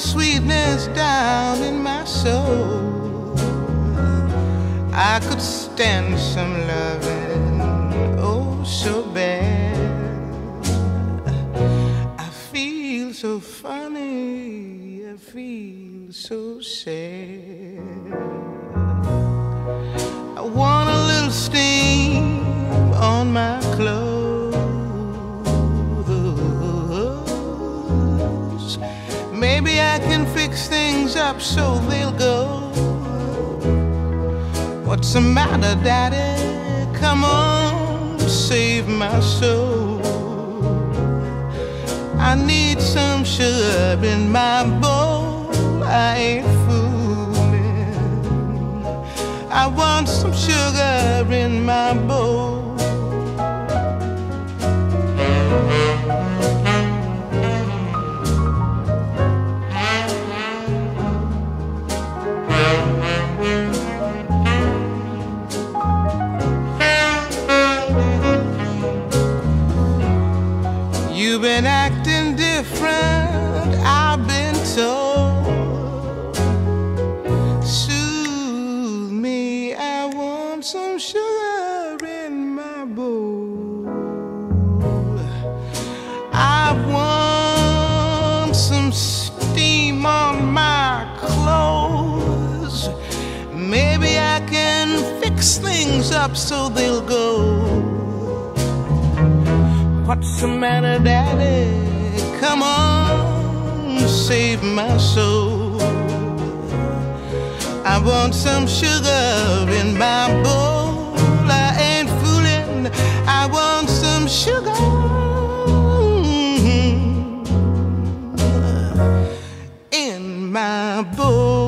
sweetness down in my soul. I could stand some loving, oh, so bad. I feel so funny, I feel so sad. I want a little steam on my clothes. Maybe I can fix things up so they'll go. What's the matter, Daddy? Come on, save my soul. I need some sugar in my bowl. I ain't fooling. You've been acting different, I've been told. Soothe me, I want some sugar in my bowl. I want some steam on my clothes. Maybe I can fix things up so they'll go. What's the matter, Daddy? Come on, save my soul. I want some sugar in my bowl. I ain't fooling. I want some sugar. In my bowl.